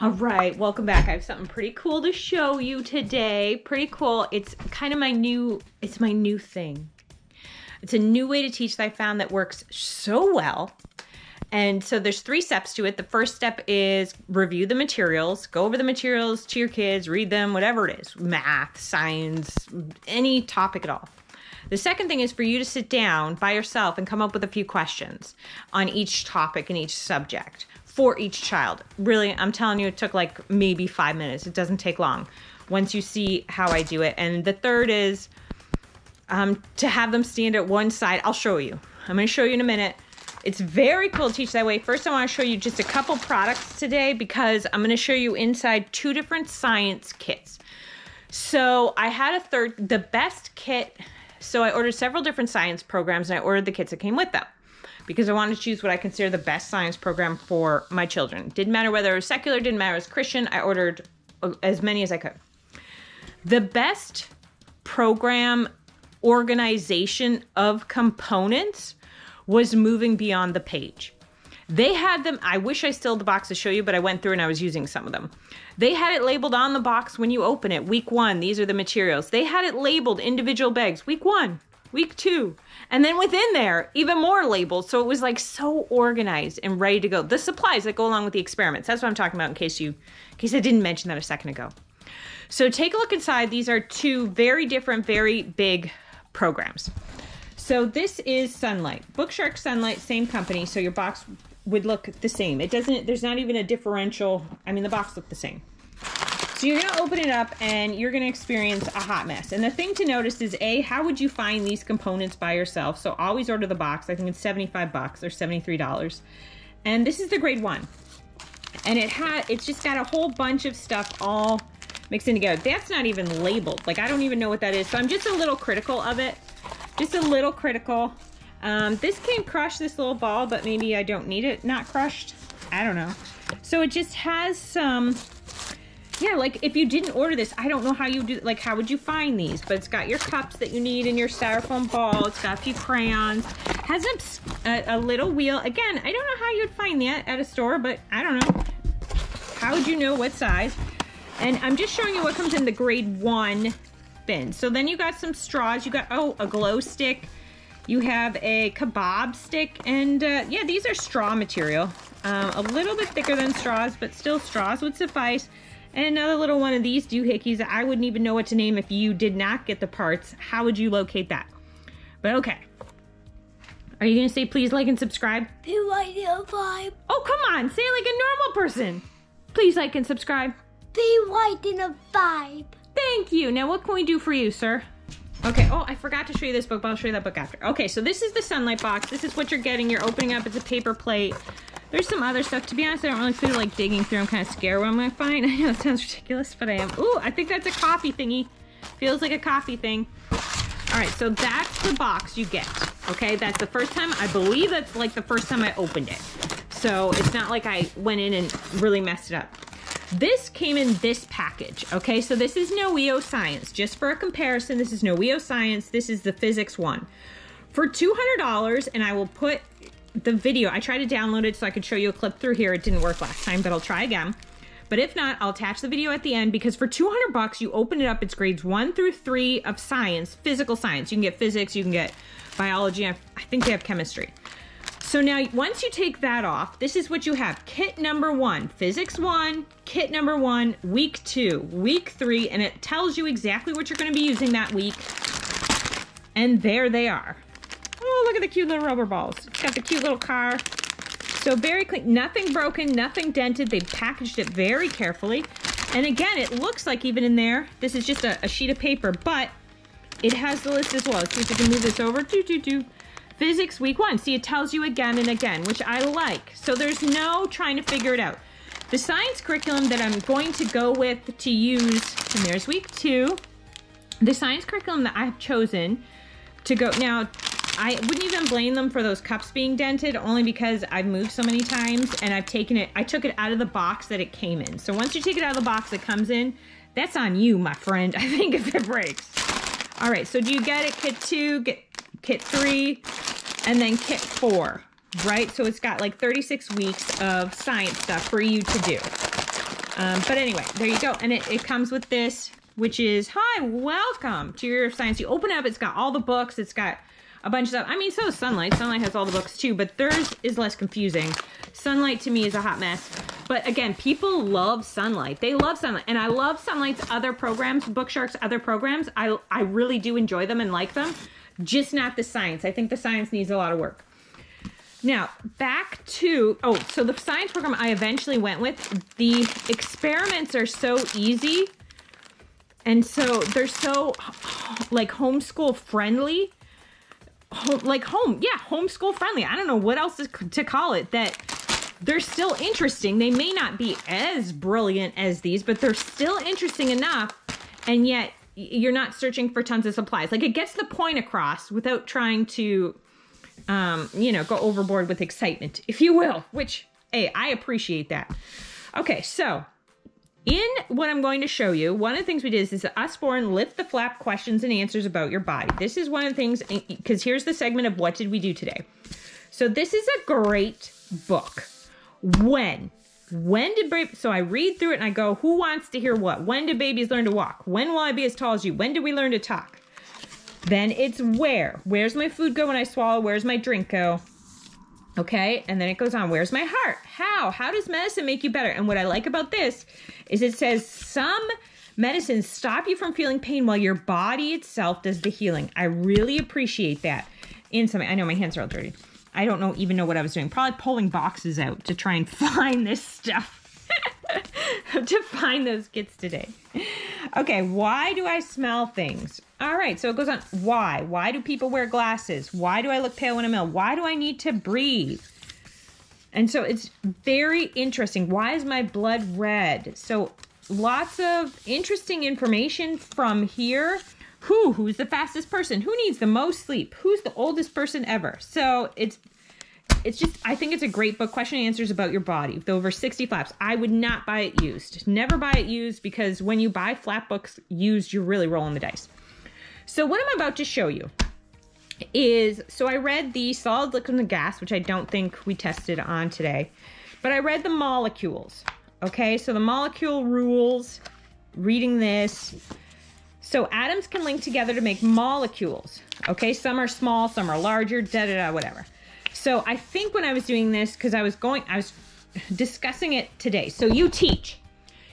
All right, welcome back. I have something pretty cool to show you today. Pretty cool. It's kind of my new, it's my new thing. It's a new way to teach that I found that works so well. And so there's three steps to it. The first step is review the materials, go over the materials to your kids, read them, whatever it is, math, science, any topic at all. The second thing is for you to sit down by yourself and come up with a few questions on each topic and each subject for each child. Really, I'm telling you, it took like maybe five minutes. It doesn't take long once you see how I do it. And the third is um, to have them stand at one side. I'll show you. I'm going to show you in a minute. It's very cool to teach that way. First, I want to show you just a couple products today because I'm going to show you inside two different science kits. So I had a third, the best kit. So I ordered several different science programs and I ordered the kits that came with them because I wanted to choose what I consider the best science program for my children. Didn't matter whether it was secular, didn't matter it was Christian. I ordered uh, as many as I could. The best program organization of components was moving beyond the page. They had them, I wish I still had the box to show you, but I went through and I was using some of them. They had it labeled on the box when you open it, week one, these are the materials. They had it labeled individual bags, week one, week two. And then within there, even more labels. So it was like so organized and ready to go. The supplies that go along with the experiments. That's what I'm talking about in case you in case I didn't mention that a second ago. So take a look inside. These are two very different, very big programs. So this is Sonlight. Bookshark Sonlight, same company. So your box would look the same. It doesn't, there's not even a differential. I mean, the box look the same. So you're gonna open it up and you're gonna experience a hot mess. And the thing to notice is A, how would you find these components by yourself? So always order the box. I think it's 75 bucks or $73. And this is the grade one. And it had, it's just got a whole bunch of stuff all mixed in together. That's not even labeled. Like I don't even know what that is. So I'm just a little critical of it. Just a little critical. Um, this can crush this little ball, but maybe I don't need it not crushed. I don't know. So it just has some yeah, like if you didn't order this, I don't know how you do, like how would you find these? But it's got your cups that you need and your styrofoam ball. It's got a few crayons. Has a, a, little wheel. Again, I don't know how you'd find that at a store, but I don't know. How would you know what size? And I'm just showing you what comes in the grade one bin. So then you got some straws. You got, oh, a glow stick. You have a kebab stick. And uh, yeah, these are straw material. Um, a little bit thicker than straws, but still straws would suffice. And another little one of these doohickeys that I wouldn't even know what to name if you did not get the parts. How would you locate that? But okay. Are you to say please like and subscribe? Be white in a vibe. Oh, come on. Say it like a normal person. Please like and subscribe. Be white in a vibe. Thank you. Now what can we do for you, sir? Okay, oh, I forgot to show you this book, but I'll show you that book after. Okay, so this is the Sonlight box. This is what you're getting. You're opening up. It's a paper plate. There's some other stuff. To be honest, I don't really feel like digging through. I'm kind of scared what I'm going to find. I know it sounds ridiculous, but I am. Ooh, I think that's a coffee thingy. Feels like a coffee thing. All right, so that's the box you get. Okay, that's the first time. I believe that's like the first time I opened it. So it's not like I went in and really messed it up. This came in this package, okay? So this is Noeo Science. Just for a comparison, this is Noeo Science. This is the physics one. For $200, and I will put the video. I tried to download it so I could show you a clip through here. It didn't work last time, but I'll try again. But if not, I'll attach the video at the end because for 200 bucks, you open it up. It's grades one through three of science, physical science. You can get physics, you can get biology. I think they have chemistry. So now once you take that off, this is what you have. Kit number one, physics one, kit number one, week two, week three, and it tells you exactly what you're gonna be using that week. And there they are. Look at the cute little rubber balls. It's got the cute little car. So very clean, nothing broken, nothing dented. They packaged it very carefully. And again, it looks like even in there, this is just a, a sheet of paper, but it has the list as well. Let's see if we can move this over. Do, do, do. Physics week one. See, it tells you again and again, which I like. So there's no trying to figure it out. The science curriculum that I'm going to go with to use, and there's week two. The science curriculum that I've chosen to go, now I wouldn't even blame them for those cups being dented only because I've moved so many times and I've taken it, I took it out of the box that it came in. So once you take it out of the box it comes in, that's on you, my friend, I think if it breaks. All right, so do you get it kit two, get kit three, and then kit four, right? So it's got like 36 weeks of science stuff for you to do. Um, but anyway, there you go. And it, it comes with this, which is, hi, welcome to your science. You open up, it's got all the books. It's got a bunch of stuff. I mean, so Sonlight. Sonlight has all the books too, but theirs is less confusing. Sonlight to me is a hot mess. But again, people love Sonlight. They love Sonlight. And I love Sonlight's other programs, Bookshark's other programs. I, I really do enjoy them and like them, just not the science. I think the science needs a lot of work. Now, back to, oh, so the science program I eventually went with, the experiments are so easy. And so they're so like homeschool friendly. Home, like home, yeah, homeschool friendly. I don't know what else to call it that they're still interesting. They may not be as brilliant as these, but they're still interesting enough. And yet you're not searching for tons of supplies. Like it gets the point across without trying to um, you know, go overboard with excitement, if you will, which, hey, I appreciate that. Okay, so in what I'm going to show you, one of the things we did is, is Usborne lift the flap questions and answers about your body. This is one of the things, eh, eh, because here's the segment of what did we do today. So this is a great book. When? When did baby, so I read through it and I go, who wants to hear what? When did babies learn to walk? When will I be as tall as you? When did we learn to talk? Then it's where. Where's my food go when I swallow? Where's my drink go? Okay, and then it goes on. Where's my heart? How? How does medicine make you better? And what I like about this is it says some medicines stop you from feeling pain while your body itself does the healing. I really appreciate that. In some, I know my hands are all dirty. I don't know even know what I was doing. Probably pulling boxes out to try and find this stuff. to find those kits today. Okay, why do I smell things? All right, so it goes on. Why? Why do people wear glasses? Why do I look pale when I'm ill? Why do I need to breathe? And so it's very interesting. Why is my blood red? So lots of interesting information from here. Who? Who's the fastest person? Who needs the most sleep? Who's the oldest person ever? So it's it's just I think it's a great book. Question and answers about your body with over 60 flaps. I would not buy it used. Never buy it used because when you buy flap books used, you're really rolling the dice. So what I'm about to show you is so I read the solid liquid and gas, which I don't think we tested on today, but I read the molecules. Okay, so the molecule rules, reading this. So atoms can link together to make molecules. Okay, some are small, some are larger, da da da, whatever. So I think when I was doing this, because I was going, I was discussing it today. So you teach.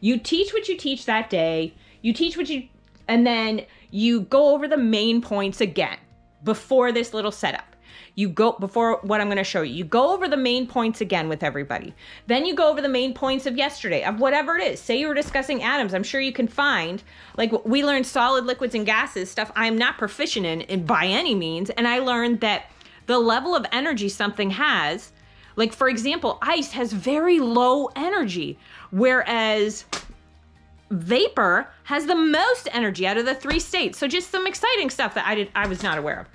You teach what you teach that day. You teach what you, and then you go over the main points again before this little setup. You go before what I'm going to show you. You go over the main points again with everybody. Then you go over the main points of yesterday, of whatever it is. Say you were discussing atoms. I'm sure you can find, like, we learned solid, liquids, and gases stuff I'm not proficient in, in by any means. And I learned that the level of energy something has. Like, for example, ice has very low energy, whereas vapor has the most energy out of the three states. So just some exciting stuff that I did I was not aware of.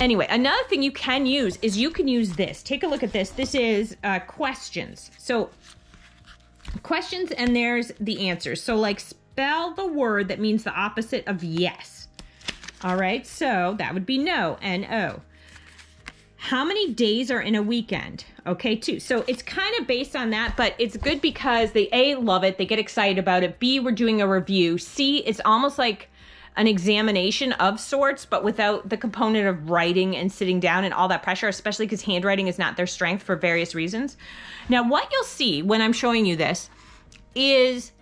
Anyway, another thing you can use is you can use this. Take a look at this. This is uh, questions. So questions and there's the answers. So like spell the word that means the opposite of yes. All right, so that would be no, N-O how many days are in a weekend? Okay too so it's kind of based on that but it's good because they a love it they get excited about it b we're doing a review c it's almost like an examination of sorts but without the component of writing and sitting down and all that pressure especially because handwriting is not their strength for various reasons. Now what you'll see when i'm showing you this is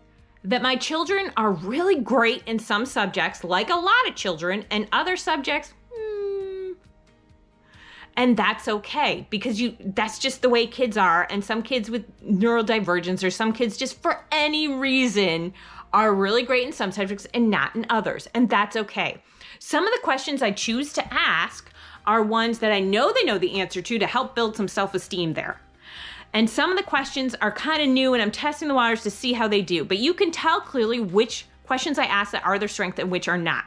that my children are really great in some subjects like a lot of children and other subjects mm, and that's okay because you that's just the way kids are and some kids with neurodivergence or some kids just for any reason are really great in some subjects and not in others and that's okay. Some of the questions i choose to ask are ones that i know they know the answer to to help build some self-esteem there. And some of the questions are kind of new and i'm testing the waters to see how they do but you can tell clearly which questions i ask that are their strength and which are not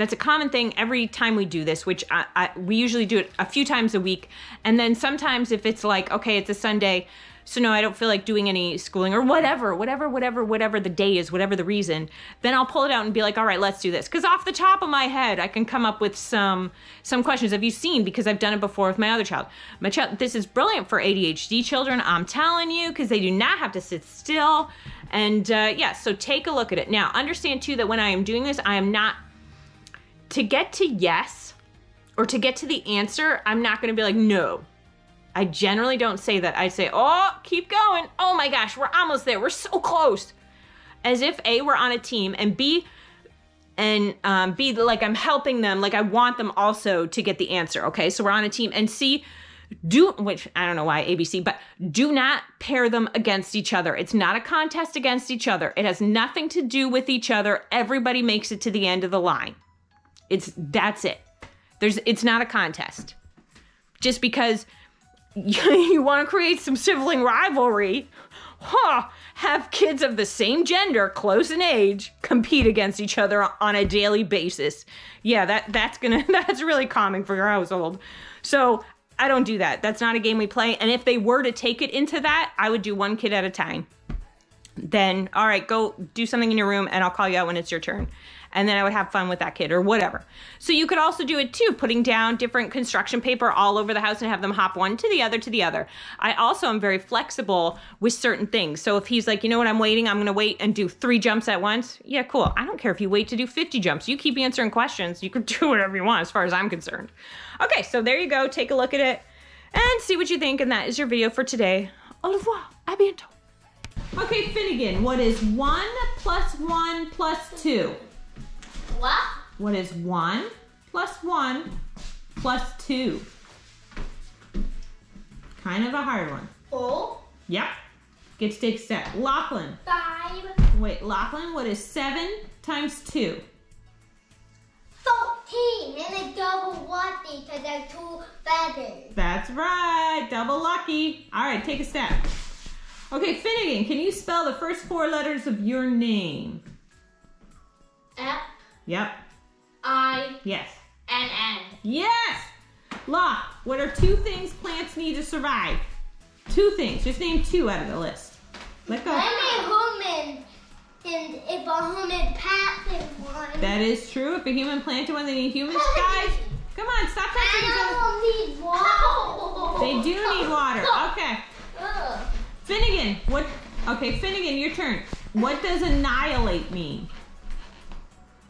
that's a common thing every time we do this, which I, I, we usually do it a few times a week. And then sometimes if it's like, okay, it's a Sunday, so no, I don't feel like doing any schooling or whatever, whatever, whatever, whatever the day is, whatever the reason, then I'll pull it out and be like, all right, let's do this. Because off the top of my head, I can come up with some some questions. Have you seen? Because I've done it before with my other child. My child, this is brilliant for ADHD children. I'm telling you, because they do not have to sit still And uh, yeah, so take a look at it. Now, understand too that when I am doing this, I am not to get to yes or to get to the answer, I'm not going to be like, no. I generally don't say that. I say, oh, keep going. Oh my gosh, we're almost there. We're so close. As if A, we're on a team, and B, and um, B, like I'm helping them, like I want them also to get the answer. Okay, so we're on a team. And C, do which I don't know why ABC, but do not pair them against each other. It's not a contest against each other. It has nothing to do with each other. Everybody makes it to the end of the line. It's that's it. There's it's not a contest. Just because you, you want to create some sibling rivalry, huh, have kids of the same gender, close in age, compete against each other on a daily basis. Yeah, that that's gonna that's really calming for your household. So I don't do that. That's not a game we play. And if they were to take it into that, I would do one kid at a time. Then, all right, go do something in your room and I'll call you out when it's your turn and then I would have fun with that kid or whatever. So you could also do it too, putting down different construction paper all over the house and have them hop one to the other to the other. I also am very flexible with certain things. So if he's like, you know what, I'm waiting, I'm gonna wait and do three jumps at once. Yeah, cool. I don't care if you wait to do 50 jumps. You keep answering questions. You can do whatever you want as far as I'm concerned. Okay, so there you go. Take a look at it and see what you think. And that is your video for today. Au revoir. A bientôt. Okay, Finnegan, what is one plus one plus two? What? What is 1 plus 1 plus 2? Kind of a hard one. Four. Yep. Get to take a step. Lachlan. Five. Wait, Lachlan, what is 7 times 2? Fourteen. And a double one because there's two feathers. That's right. Double lucky. All right, take a step. Okay, Finnegan, can you spell the first four letters of your name? F Yep. I Yes. N N. Yes! Locke, what are two things plants need to survive? Two things. Just name two out of the list. Let go. I'm a human. And if a human planted one. That is true. If a human planted one, they need humans. Guys, come on, stop touching each other. Need water. They do need water. Okay. Ugh. Finnegan, what? Okay, Finnegan, your turn. What does annihilate mean?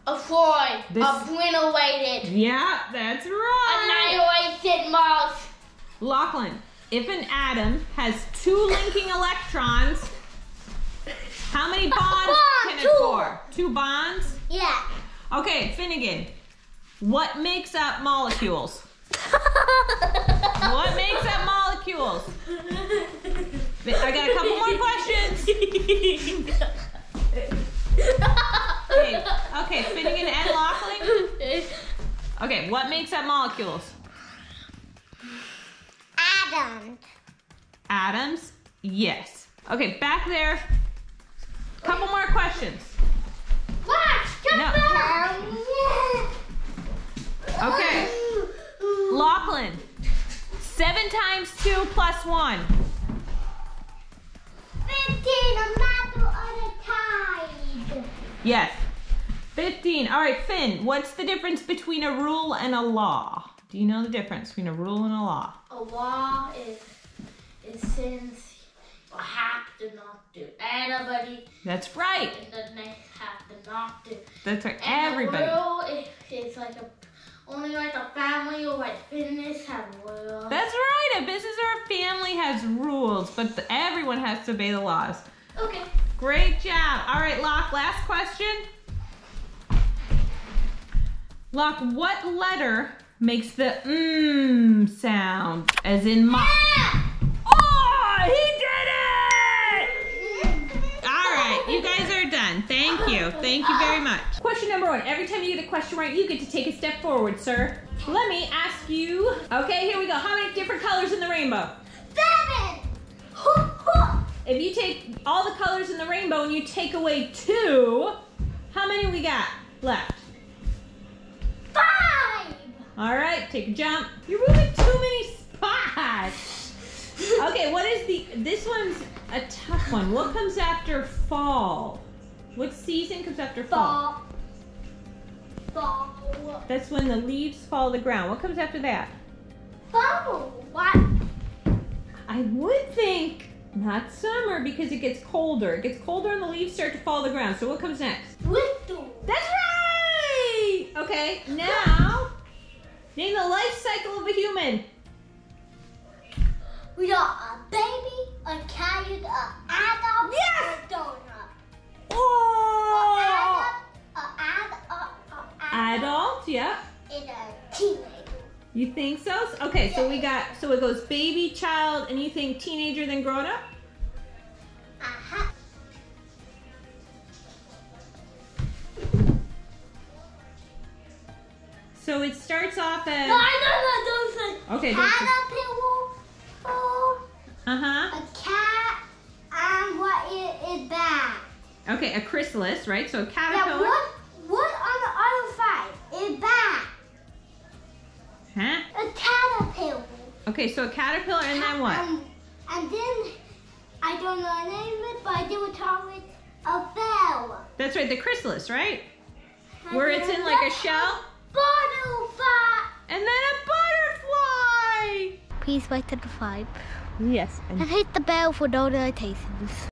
Avoid. This- Obliterated. Yeah, that's right. Annihilated mouse. Lachlan, if an atom has two linking electrons, how many bonds Bond, can it two. form? Two bonds? Yeah. Okay, Finnegan, what makes up molecules? What makes up molecules? I got a couple more questions. Okay, okay, Finnegan and Lachlan. Okay, what makes up molecules? Adam. Atoms? Yes. Okay, back there. Couple more questions. Watch. Come No. back. Okay. Lachlan. Seven times two plus one. Fifteen. A matter on a tide. Yes. 15. All right, Finn, what's the difference between a rule and a law? Do you know the difference between a rule and a law? A law is is since you have to not do. Anybody That's right. in the next have to not do. That's right. And Everybody. A rule is, is like a only like a family or like business have rules. That's right. A business or a family has rules, but the, everyone has to obey the laws. okay. Great job. All right, Locke, last question. Locke, what letter makes the mmm sound? As in my. Oh, he did it! All right, you guys are done. Thank you. Thank you very much. Question number one. Every time you get a question right, you get to take a step forward, sir. Let me ask you. Okay, here we go. How many different colors in the rainbow? Seven. Hoop, hoop. If you take all the colors in the rainbow and you take away two, how many we got left? Five. All right, take a jump. You're moving too many spots. Okay, what is the? This one's a tough one. What comes after fall? What season comes after fall? Ball. Ball. That's when the leaves fall to the ground. What comes after that? Ball. What? I would think Not summer because it gets colder. It gets colder and the leaves start to fall to the ground. So what comes next? Winter. That's right! Okay, now name the life cycle of a human. We got a baby, a cat, an adult, Yes! a donut. Oh! A adult, a, a, a, Adult, yeah. And a teenager. You think so? Okay, so we got so it goes baby, child, and you think teenager, then grown up? Uh-huh. So it starts off as... No, I know those Okay, are those caterpillar, uh-huh. a cat, and what is, is that? Okay, a chrysalis, right? So a caterpillar. what, A caterpillar. Okay, so a caterpillar and then what? And, and then, I don't know the name of it, but I do a talk with a bell. That's right, the chrysalis, right? Where it's in like a shell Butterfly. and then a butterfly. Please write to the five Yes, and hit the bell for notifications.